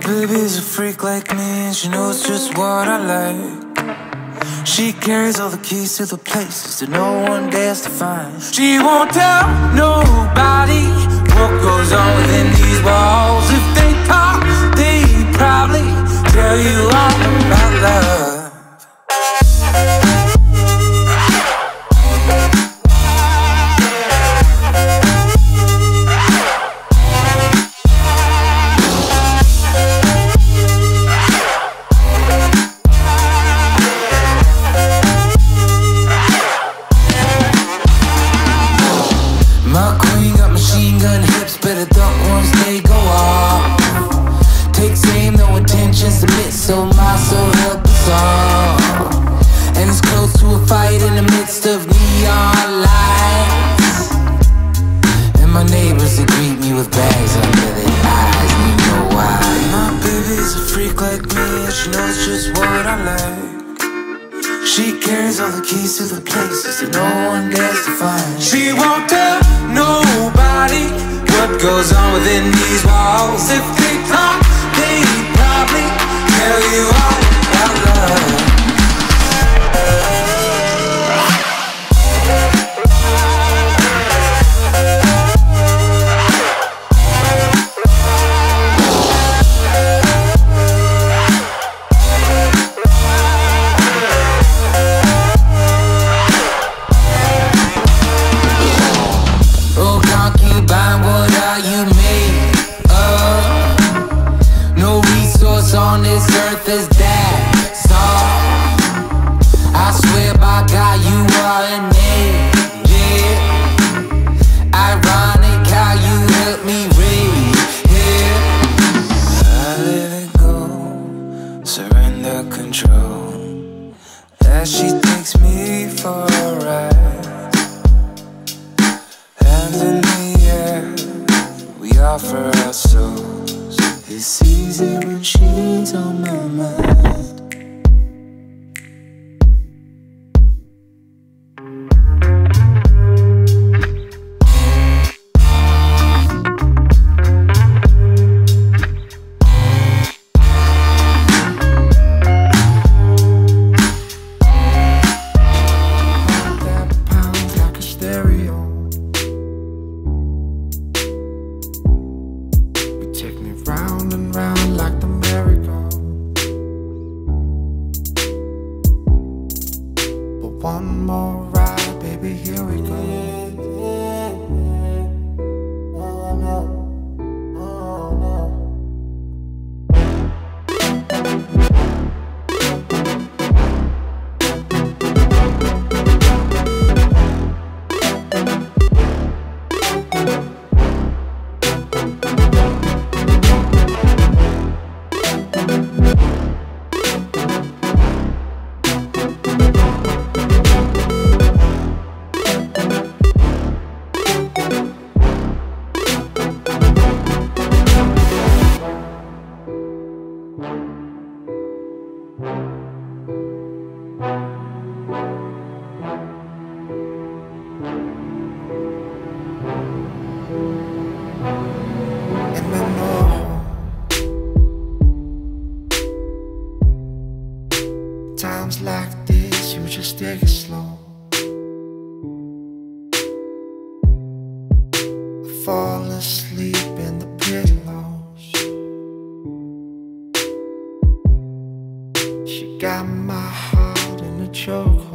baby's a freak like me, and she knows just what I like. She carries all the keys to the places that no one dares to find. She won't tell nobody what goes on within so my soul help us all. And it's close to a fight in the midst of neon lights. And my neighbors that greet me with bags under their eyes, you know why. My baby's a freak like me, and she knows just what I like. She carries all the keys to the places that no one dares to find. She won't tell nobody what goes on within these walls. If they talk, they tell you all about love. Is that soft. I swear by God, you are an angel. Ironic how you help me read here. I let it go, surrender control. As she takes me for a ride. Hands in the air, we offer our souls. It's easy when she's on my mind. Times like this, you just take it slow. I fall asleep in the pillows. She got my heart in a chokehold.